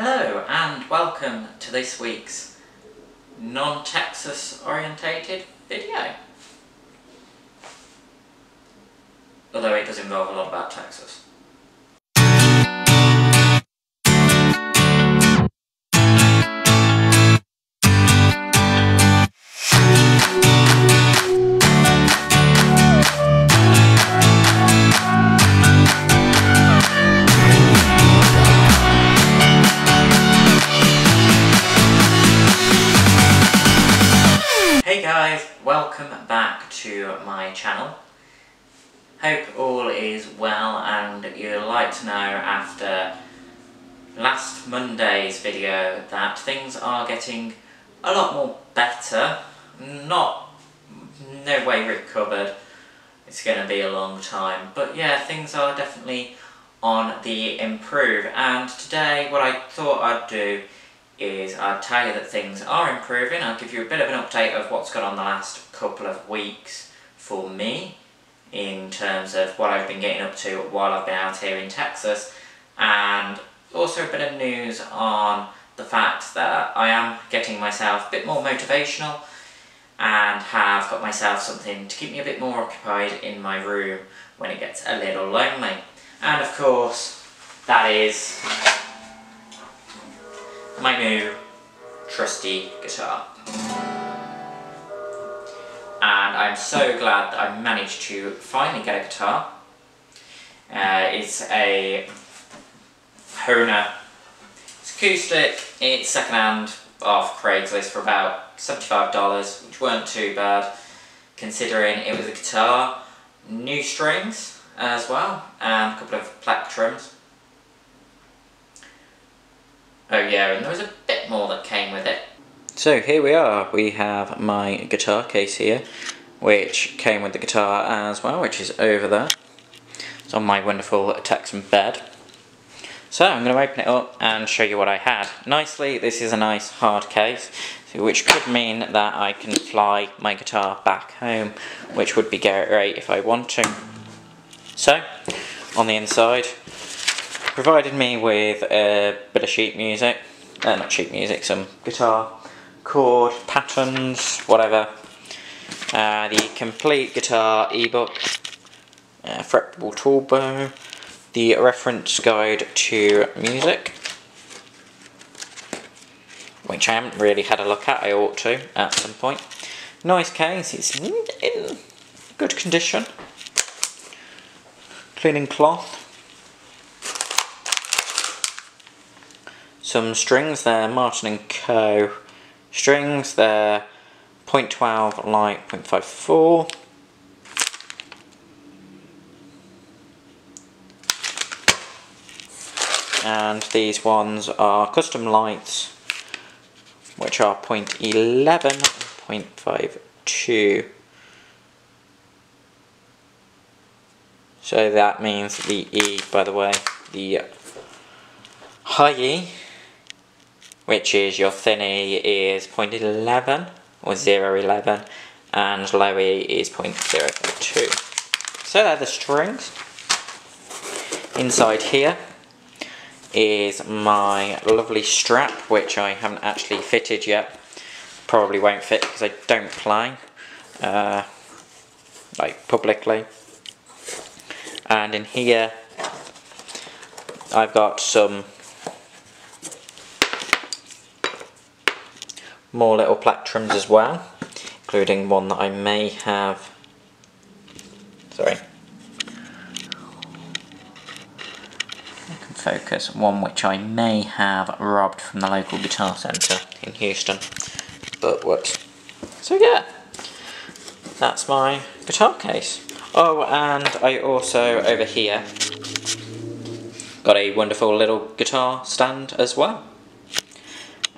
Hello and welcome to this week's non-Texas orientated video. Although it does involve a lot about Texas. Welcome back to my channel. Hope all is well and you'd like to know after last Monday's video that things are getting a lot more better. Not, no way recovered. It's going to be a long time. But yeah, things are definitely on the improve. And today what I thought I'd do is I'll tell you that things are improving. I'll give you a bit of an update of what's gone on the last couple of weeks for me in terms of what I've been getting up to while I've been out here in Texas and also a bit of news on the fact that I am getting myself a bit more motivational and have got myself something to keep me a bit more occupied in my room when it gets a little lonely. And of course, that is my new trusty guitar. And I'm so glad that I managed to finally get a guitar. Uh, it's a Hohner it's acoustic, it's secondhand off Craigslist for about $75, which weren't too bad considering it was a guitar, new strings as well, and a couple of plectrums. Oh yeah, and there was a bit more that came with it. So here we are, we have my guitar case here, which came with the guitar as well, which is over there. It's on my wonderful Texan bed. So I'm going to open it up and show you what I had. Nicely, this is a nice hard case, which could mean that I can fly my guitar back home, which would be great if I want to. So, on the inside, provided me with a bit of sheet music, uh, not sheet music, some guitar chord patterns, whatever. Uh, the complete guitar ebook, uh, fretboard tool the reference guide to music, which I haven't really had a look at, I ought to at some point. Nice case, it's in good condition. Cleaning cloth, some strings there, Martin & Co. Strings there, 0.12 light, 0.54. And these ones are custom lights, which are 0.11, 0.52. So that means the E, by the way, the high E which is your thin E is 0.11 or 0.11 and low E is 0.02. So they're the strings. Inside here is my lovely strap which I haven't actually fitted yet. Probably won't fit because I don't play uh, like publicly. And in here I've got some more little plectrums as well, including one that I may have, sorry, I can focus, one which I may have robbed from the local guitar centre in Houston, but whoops. So yeah, that's my guitar case. Oh, and I also, over here, got a wonderful little guitar stand as well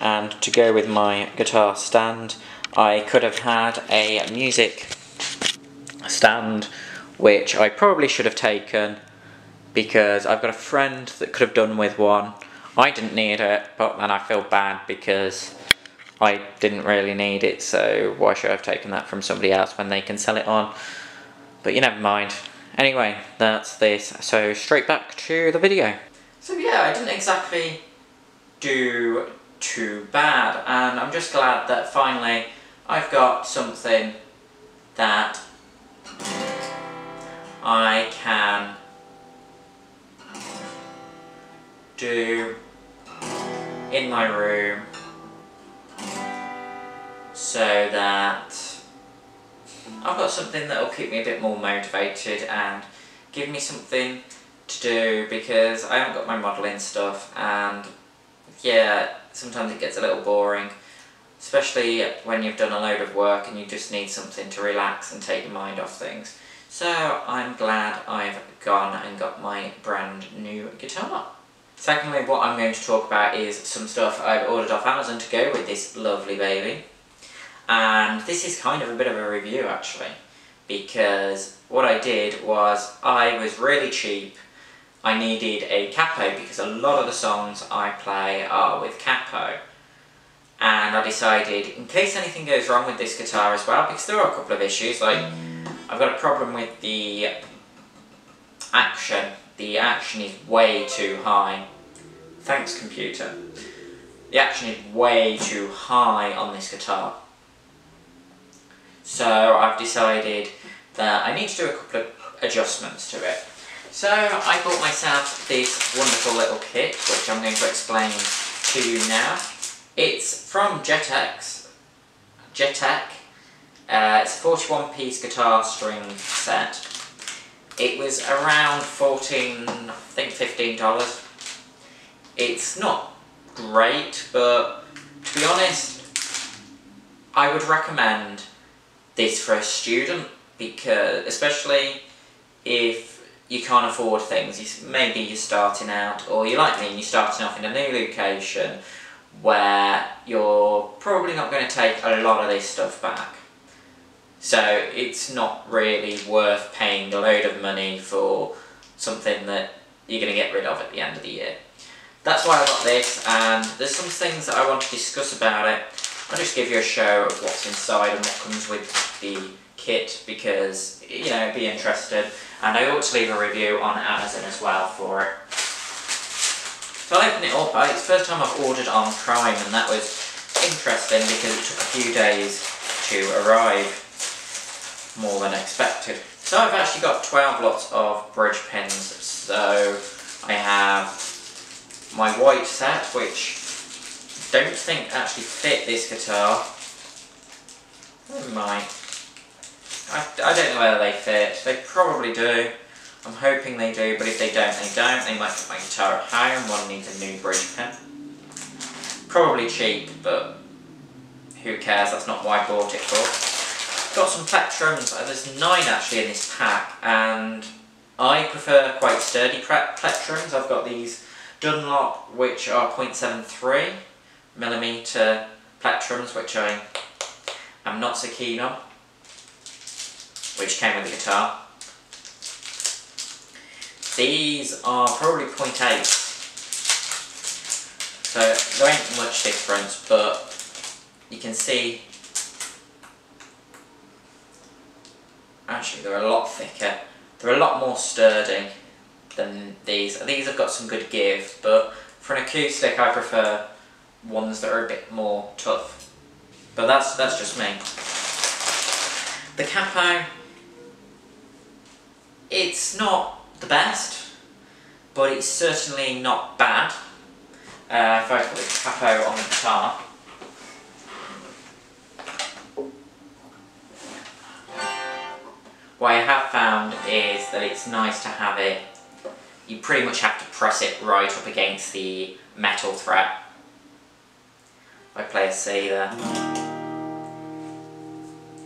and to go with my guitar stand I could have had a music stand which I probably should have taken because I've got a friend that could have done with one. I didn't need it but then I feel bad because I didn't really need it so why should I have taken that from somebody else when they can sell it on? But you never mind. Anyway that's this. So straight back to the video. So yeah I didn't exactly do too bad. And I'm just glad that finally I've got something that I can do in my room so that I've got something that will keep me a bit more motivated and give me something to do because I haven't got my modelling stuff. And yeah, sometimes it gets a little boring especially when you've done a load of work and you just need something to relax and take your mind off things. So I'm glad I've gone and got my brand new guitar. Secondly, what I'm going to talk about is some stuff I've ordered off Amazon to go with this lovely baby. And this is kind of a bit of a review actually, because what I did was I was really cheap. I needed a capo because a lot of the songs I play are with capo. And I decided, in case anything goes wrong with this guitar as well, because there are a couple of issues, like I've got a problem with the action the action is way too high. Thanks computer. The action is way too high on this guitar. So I've decided that I need to do a couple of adjustments to it. So I bought myself this wonderful little kit, which I'm going to explain to you now. It's from Jetex, Jetec. Uh, it's a 41 piece guitar string set. It was around 14, I think $15. It's not great, but to be honest, I would recommend this for a student because, especially if you can't afford things, maybe you're starting out, or you're like me and you're starting off in a new location where you're probably not going to take a lot of this stuff back. So it's not really worth paying a load of money for something that you're going to get rid of at the end of the year. That's why I got this, and there's some things that I want to discuss about it. I'll just give you a show of what's inside and what comes with the kit, because, you know, be interested. And I ought to leave a review on Amazon as well for it. So I open it up, it's the first time I've ordered on Prime, and that was interesting because it took a few days to arrive more than expected. So I've actually got 12 lots of bridge pins. So I have my white set, which don't think actually fit this guitar. They might. I, I don't know whether they fit. They probably do. I'm hoping they do, but if they don't, they don't. They might put my guitar at home. One needs a new bridge pin. Probably cheap, but who cares? That's not why I bought it for. Got some plectrums, uh, there's nine actually in this pack, and I prefer quite sturdy plectrums. I've got these Dunlop, which are 0.73 millimeter plectrums, which I am not so keen on, which came with the guitar. These are probably 0.8, so there ain't much difference, but you can see actually they're a lot thicker. They're a lot more sturdy than these. These have got some good give, but for an acoustic I prefer ones that are a bit more tough. But that's that's just me. The capo, it's not the best, but it's certainly not bad. Uh, if I put the capo on the guitar, What I have found is that it's nice to have it, you pretty much have to press it right up against the metal fret. I play a C there.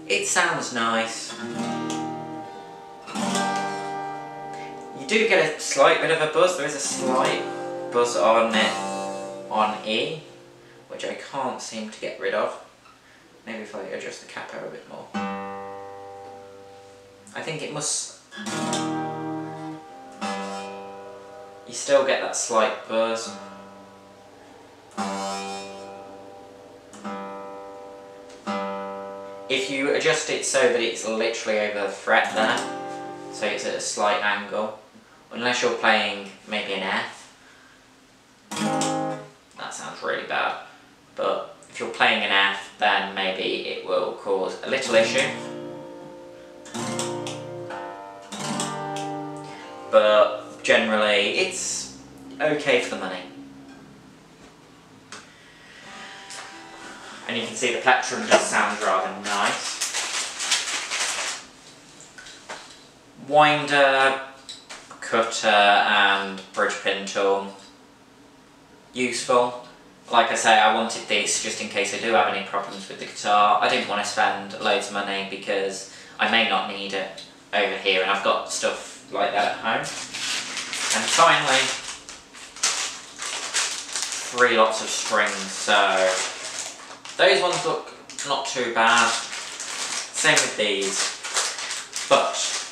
It sounds nice. You do get a slight bit of a buzz, there is a slight buzz on it on E, which I can't seem to get rid of. Maybe if I adjust the capo a bit more. I think it must... You still get that slight buzz. If you adjust it so that it's literally over the fret there, so it's at a slight angle, unless you're playing maybe an F, that sounds really bad. But if you're playing an F, then maybe it will cause a little issue. But generally, it's okay for the money. And you can see the plectrum does sound rather nice. Winder, cutter and bridge pin tool. Useful. Like I say, I wanted this just in case I do have any problems with the guitar. I didn't want to spend loads of money because I may not need it over here and I've got stuff like that at home. And finally, three lots of strings, so those ones look not too bad. Same with these, but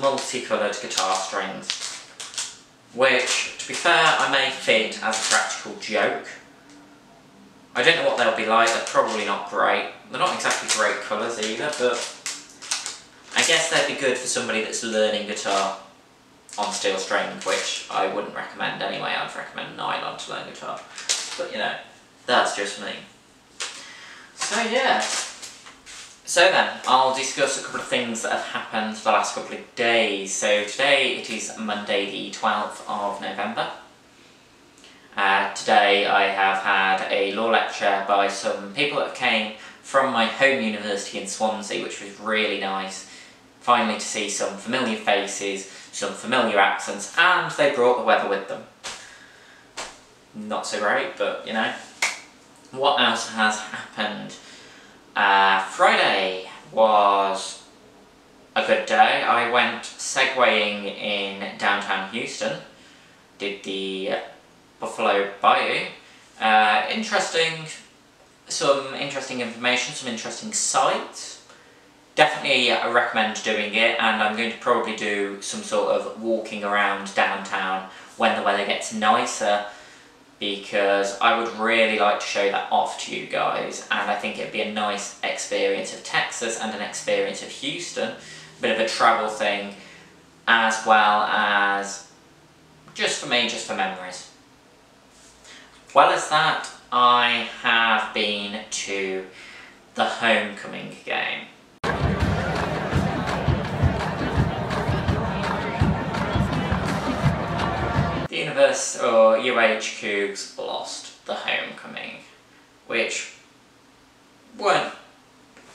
multicoloured guitar strings, which, to be fair, I may fit as a practical joke. I don't know what they'll be like, they're probably not great. They're not exactly great colours either, but I guess they'd be good for somebody that's learning guitar on steel string, which I wouldn't recommend anyway, I'd recommend nylon to learn guitar. But you know, that's just me. So yeah. So then, I'll discuss a couple of things that have happened the last couple of days. So today it is Monday the 12th of November. Uh, today I have had a law lecture by some people that came from my home university in Swansea, which was really nice. Finally to see some familiar faces, some familiar accents, and they brought the weather with them. Not so great, but you know, what else has happened? Uh, Friday was a good day. I went segwaying in downtown Houston. Did the Buffalo Bayou. Uh, interesting, some interesting information, some interesting sights. Definitely recommend doing it and I'm going to probably do some sort of walking around downtown when the weather gets nicer because I would really like to show that off to you guys and I think it'd be a nice experience of Texas and an experience of Houston, a bit of a travel thing as well as just for me, just for memories. Well as that, I have been to the homecoming game. Or UH Cougs lost the homecoming, which weren't.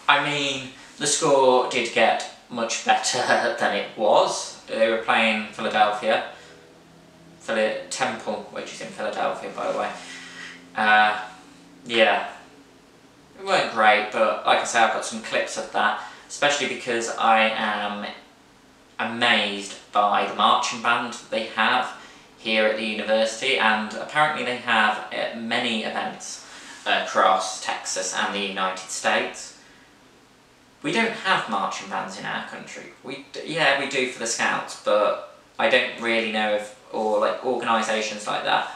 I mean, the score did get much better than it was. They were playing Philadelphia, Temple, which is in Philadelphia, by the way. Uh, yeah, it weren't great, but like I say, I've got some clips of that, especially because I am amazed by the marching band they have here at the university and apparently they have uh, many events across Texas and the United States. We don't have marching bands in our country. We yeah we do for the scouts, but I don't really know if or like organisations like that.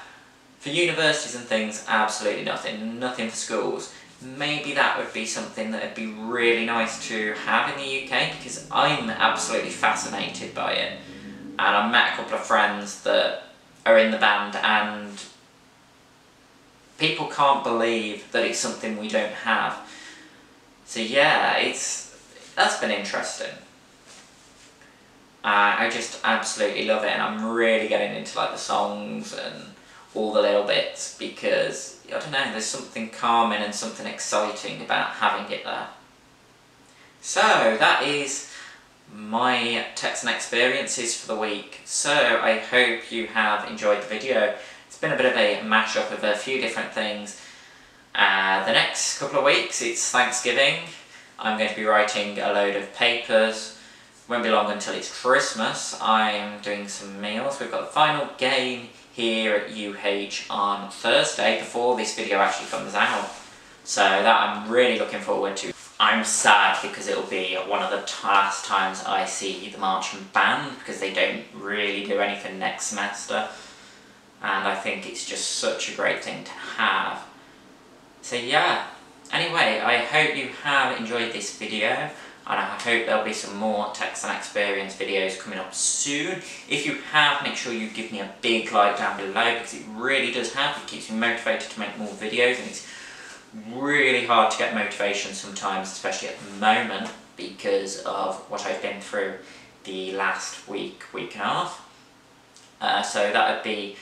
For universities and things, absolutely nothing. Nothing for schools. Maybe that would be something that would be really nice to have in the UK because I'm absolutely fascinated by it. And I've met a couple of friends that are in the band and people can't believe that it's something we don't have. So yeah, it's that's been interesting. Uh, I just absolutely love it and I'm really getting into like the songs and all the little bits because, I don't know, there's something calming and something exciting about having it there. So, that is my Texan experiences for the week. So I hope you have enjoyed the video. It's been a bit of a mashup of a few different things. Uh, the next couple of weeks it's Thanksgiving. I'm going to be writing a load of papers. Won't be long until it's Christmas. I'm doing some meals. We've got the final game here at UH on Thursday before this video actually comes out. So that I'm really looking forward to. I'm sad because it'll be one of the last times I see the marching band because they don't really do anything next semester and I think it's just such a great thing to have. So yeah, anyway, I hope you have enjoyed this video. and I hope there'll be some more Texan Experience videos coming up soon. If you have, make sure you give me a big like down below because it really does help. It keeps me motivated to make more videos and it's really hard to get motivation sometimes, especially at the moment because of what I've been through the last week, week and a half. Uh, so that would be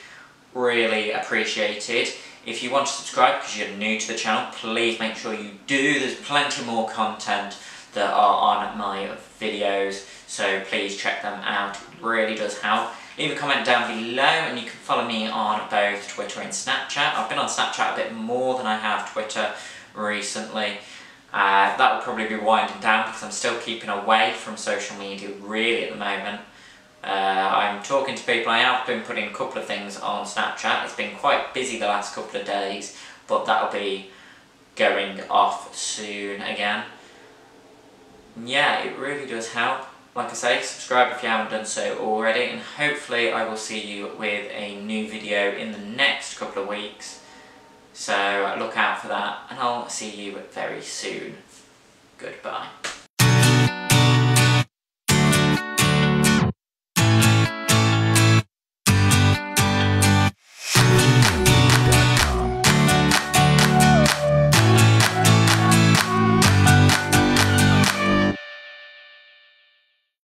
really appreciated. If you want to subscribe because you're new to the channel, please make sure you do. There's plenty more content that are on my videos, so please check them out. It really does help. Leave a comment down below and you can follow me on both Twitter and Snapchat. I've been on Snapchat a bit more than I have Twitter recently. Uh, that will probably be winding down because I'm still keeping away from social media really at the moment. Uh, I'm talking to people, I have been putting a couple of things on Snapchat. It's been quite busy the last couple of days, but that'll be going off soon again. Yeah, it really does help. Like I say, subscribe if you haven't done so already, and hopefully I will see you with a new video in the next couple of weeks. So look out for that, and I'll see you very soon. Goodbye.